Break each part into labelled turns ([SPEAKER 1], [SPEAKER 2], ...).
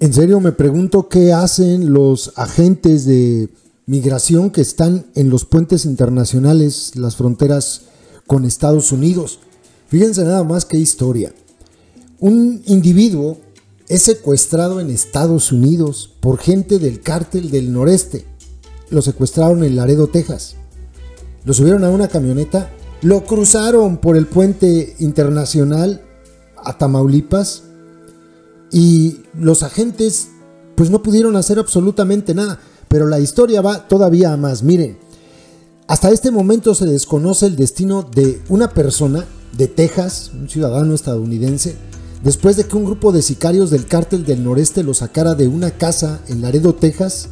[SPEAKER 1] En serio me pregunto qué hacen los agentes de migración que están en los puentes internacionales, las fronteras con Estados Unidos. Fíjense nada más qué historia. Un individuo es secuestrado en Estados Unidos por gente del cártel del noreste. Lo secuestraron en Laredo, Texas. Lo subieron a una camioneta, lo cruzaron por el puente internacional a Tamaulipas y los agentes pues no pudieron hacer absolutamente nada. Pero la historia va todavía más. Miren, hasta este momento se desconoce el destino de una persona de Texas, un ciudadano estadounidense, después de que un grupo de sicarios del cártel del noreste lo sacara de una casa en Laredo, Texas,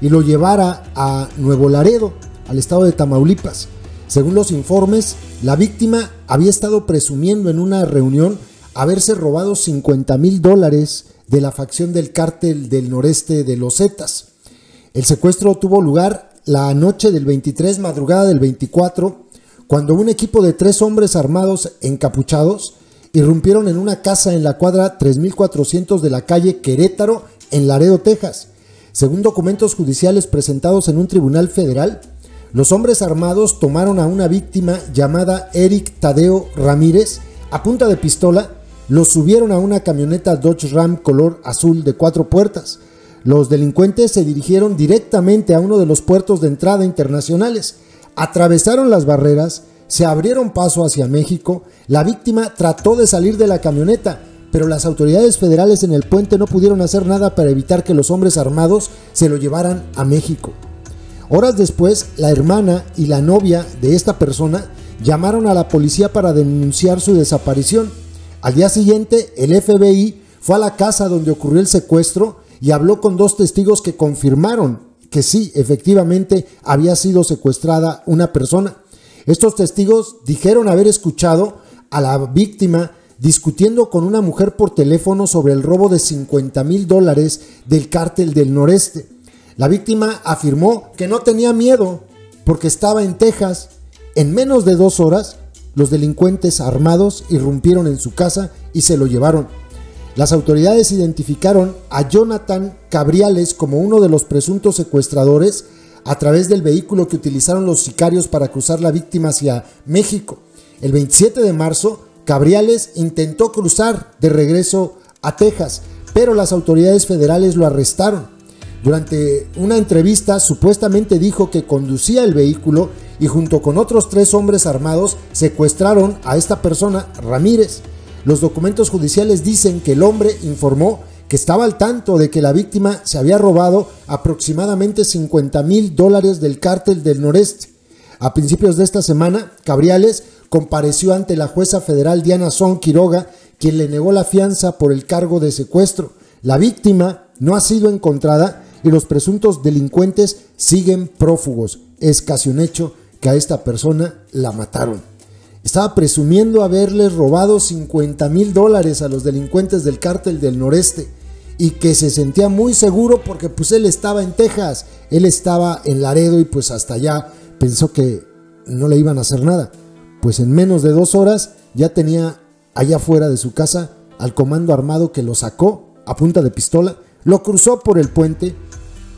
[SPEAKER 1] y lo llevara a Nuevo Laredo, al estado de Tamaulipas. Según los informes, la víctima había estado presumiendo en una reunión haberse robado 50 mil dólares de la facción del cártel del noreste de los Zetas. El secuestro tuvo lugar la noche del 23, madrugada del 24, cuando un equipo de tres hombres armados encapuchados irrumpieron en una casa en la cuadra 3400 de la calle Querétaro, en Laredo, Texas. Según documentos judiciales presentados en un tribunal federal, los hombres armados tomaron a una víctima llamada Eric Tadeo Ramírez a punta de pistola, lo subieron a una camioneta Dodge Ram color azul de cuatro puertas. Los delincuentes se dirigieron directamente a uno de los puertos de entrada internacionales, atravesaron las barreras, se abrieron paso hacia México, la víctima trató de salir de la camioneta, pero las autoridades federales en el puente no pudieron hacer nada para evitar que los hombres armados se lo llevaran a México. Horas después, la hermana y la novia de esta persona llamaron a la policía para denunciar su desaparición. Al día siguiente, el FBI fue a la casa donde ocurrió el secuestro y habló con dos testigos que confirmaron que sí, efectivamente había sido secuestrada una persona. Estos testigos dijeron haber escuchado a la víctima discutiendo con una mujer por teléfono sobre el robo de 50 mil dólares del cártel del noreste. La víctima afirmó que no tenía miedo porque estaba en Texas. En menos de dos horas, los delincuentes armados irrumpieron en su casa y se lo llevaron. Las autoridades identificaron a Jonathan Cabriales como uno de los presuntos secuestradores a través del vehículo que utilizaron los sicarios para cruzar la víctima hacia México. El 27 de marzo, Cabriales intentó cruzar de regreso a Texas, pero las autoridades federales lo arrestaron. Durante una entrevista supuestamente dijo que conducía el vehículo y junto con otros tres hombres armados secuestraron a esta persona, Ramírez. Los documentos judiciales dicen que el hombre informó que estaba al tanto de que la víctima se había robado aproximadamente 50 mil dólares del cártel del noreste. A principios de esta semana, Cabriales compareció ante la jueza federal Diana Son Quiroga, quien le negó la fianza por el cargo de secuestro. La víctima no ha sido encontrada y los presuntos delincuentes siguen prófugos. Es casi un hecho que a esta persona la mataron. Estaba presumiendo haberles robado 50 mil dólares a los delincuentes del cártel del noreste y que se sentía muy seguro porque pues él estaba en Texas, él estaba en Laredo y pues hasta allá pensó que no le iban a hacer nada. Pues en menos de dos horas ya tenía allá afuera de su casa al comando armado que lo sacó a punta de pistola, lo cruzó por el puente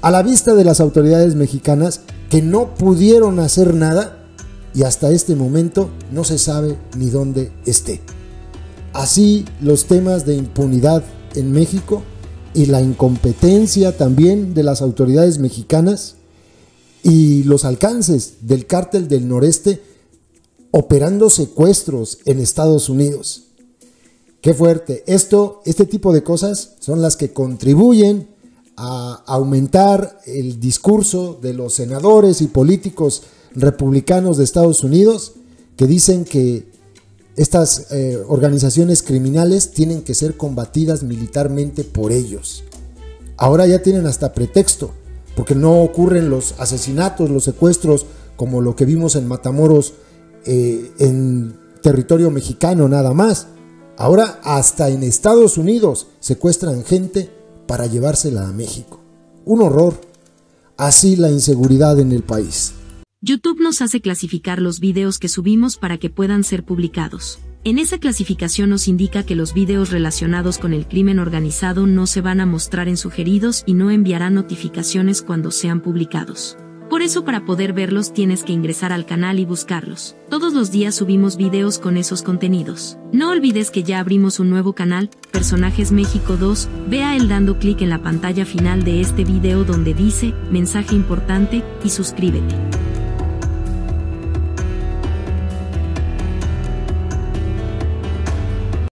[SPEAKER 1] a la vista de las autoridades mexicanas que no pudieron hacer nada y hasta este momento no se sabe ni dónde esté. Así los temas de impunidad en México y la incompetencia también de las autoridades mexicanas y los alcances del cártel del noreste operando secuestros en Estados Unidos. Qué fuerte. Esto, este tipo de cosas son las que contribuyen a aumentar el discurso de los senadores y políticos republicanos de Estados Unidos que dicen que estas eh, organizaciones criminales tienen que ser combatidas militarmente por ellos. Ahora ya tienen hasta pretexto, porque no ocurren los asesinatos, los secuestros, como lo que vimos en Matamoros eh, en territorio mexicano nada más. Ahora hasta en Estados Unidos secuestran gente para llevársela a México. Un horror. Así la inseguridad en el país.
[SPEAKER 2] YouTube nos hace clasificar los videos que subimos para que puedan ser publicados. En esa clasificación nos indica que los videos relacionados con el crimen organizado no se van a mostrar en sugeridos y no enviarán notificaciones cuando sean publicados. Por eso para poder verlos tienes que ingresar al canal y buscarlos. Todos los días subimos videos con esos contenidos. No olvides que ya abrimos un nuevo canal, Personajes México 2, ve a él dando clic en la pantalla final de este video donde dice, mensaje importante, y suscríbete.